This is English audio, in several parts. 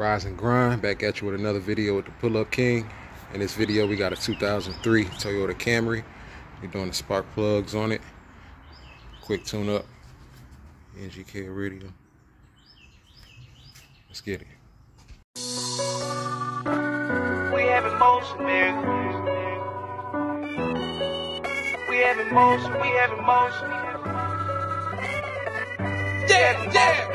Rise and Grind back at you with another video with the Pull Up King. In this video, we got a 2003 Toyota Camry. We're doing the spark plugs on it. Quick tune up. NGK radio. Let's get it. We have emotion, nigga. We have emotion, we have emotion. Yeah, yeah.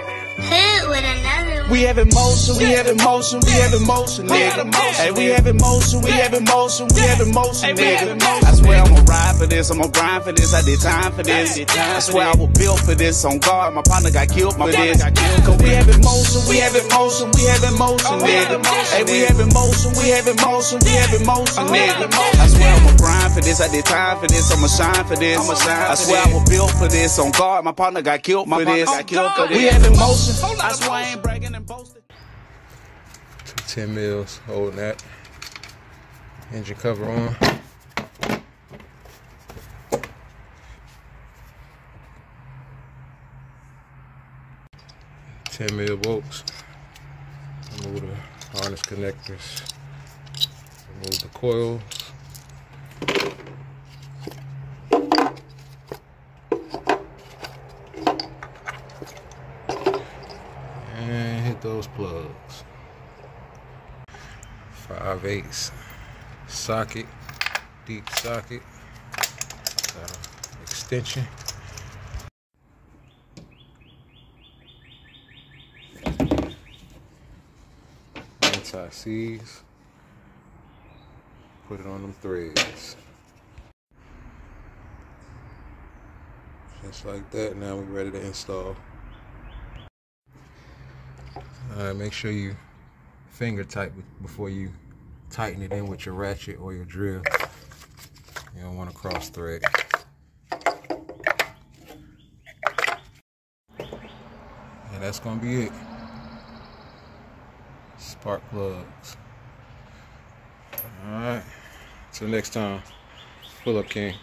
We have emotion, we have emotion, we have emotion, nigga. Hey, we have emotion, we have emotion, we have emotion, nigga. I swear I'ma ride for this, I'ma grind for this, I did time for this. I swear I was built for this, on guard, my partner got killed for this. Cause we have emotion, we have emotion, we have emotion, nigga. Hey, we have emotion, we have emotion, we have emotion, nigga. I swear I'ma grind for this, I did time for this, I'ma shine for this. I'ma shine I swear I was built for this, on guard, my partner got killed my for oh, this. We have emotion, I swear I ain't bragging and boasting. Two 10 mils holding that. Engine cover on. Ten mil bolts. Remove the harness connectors. Remove the coils. And hit those plugs. Five eighths socket, deep socket, a extension. Anti seize. Put it on them threads. Just like that. Now we're ready to install. Alright, make sure you finger tight before you tighten it in with your ratchet or your drill. You don't want to cross thread. And that's going to be it. Spark plugs. Alright. Till next time. Pull up, King.